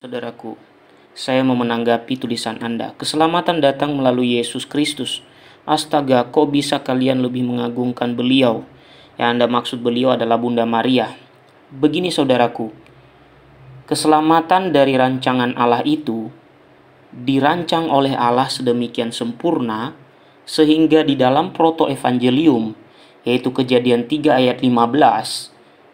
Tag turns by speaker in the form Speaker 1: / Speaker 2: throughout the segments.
Speaker 1: Saudaraku, saya mau menanggapi tulisan Anda. Keselamatan datang melalui Yesus Kristus. Astaga, kok bisa kalian lebih mengagungkan beliau? Yang Anda maksud beliau adalah Bunda Maria. Begini saudaraku, keselamatan dari rancangan Allah itu dirancang oleh Allah sedemikian sempurna sehingga di dalam proto-evangelium yaitu kejadian 3 ayat 15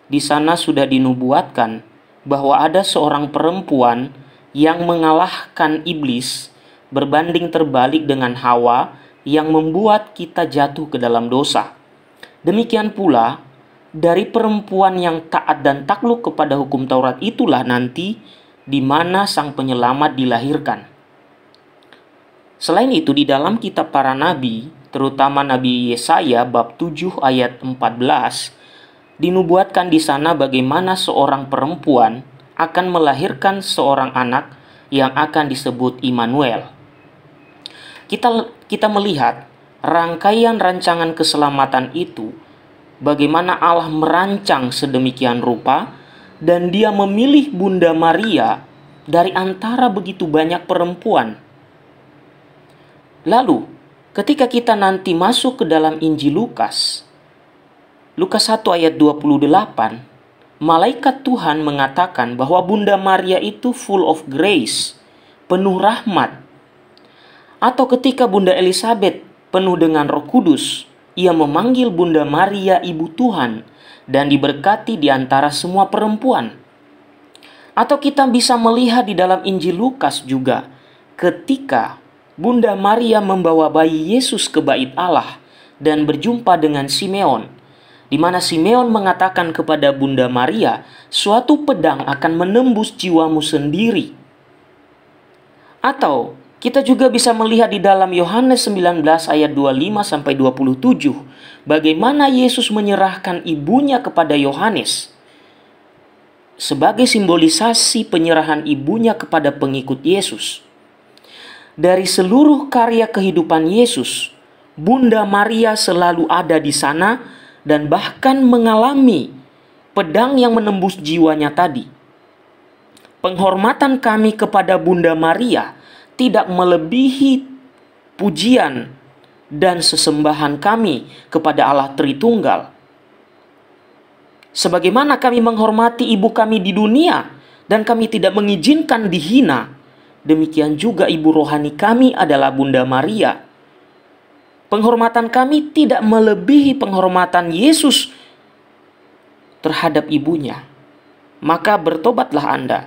Speaker 1: di sana sudah dinubuatkan bahwa ada seorang perempuan yang mengalahkan iblis berbanding terbalik dengan Hawa yang membuat kita jatuh ke dalam dosa. Demikian pula, dari perempuan yang taat dan takluk kepada hukum Taurat itulah nanti di mana sang penyelamat dilahirkan. Selain itu di dalam kitab para nabi, terutama Nabi Yesaya bab 7 ayat 14, dinubuatkan di sana bagaimana seorang perempuan akan melahirkan seorang anak yang akan disebut Immanuel. Kita kita melihat rangkaian rancangan keselamatan itu bagaimana Allah merancang sedemikian rupa dan dia memilih Bunda Maria dari antara begitu banyak perempuan. Lalu, ketika kita nanti masuk ke dalam Injil Lukas, Lukas 1 ayat 28, malaikat Tuhan mengatakan bahwa Bunda Maria itu full of grace, penuh rahmat. Atau ketika Bunda Elizabeth penuh dengan Roh Kudus, ia memanggil Bunda Maria Ibu Tuhan dan diberkati di antara semua perempuan. Atau kita bisa melihat di dalam Injil Lukas juga ketika Bunda Maria membawa bayi Yesus ke bait Allah dan berjumpa dengan Simeon di mana Simeon mengatakan kepada Bunda Maria, suatu pedang akan menembus jiwamu sendiri. Atau kita juga bisa melihat di dalam Yohanes 19 ayat 25 sampai 27 bagaimana Yesus menyerahkan ibunya kepada Yohanes sebagai simbolisasi penyerahan ibunya kepada pengikut Yesus. Dari seluruh karya kehidupan Yesus, Bunda Maria selalu ada di sana dan bahkan mengalami pedang yang menembus jiwanya tadi. Penghormatan kami kepada Bunda Maria tidak melebihi pujian dan sesembahan kami kepada Allah Tritunggal. Sebagaimana kami menghormati ibu kami di dunia dan kami tidak mengizinkan dihina, demikian juga ibu rohani kami adalah Bunda Maria Penghormatan kami tidak melebihi penghormatan Yesus terhadap ibunya. Maka bertobatlah Anda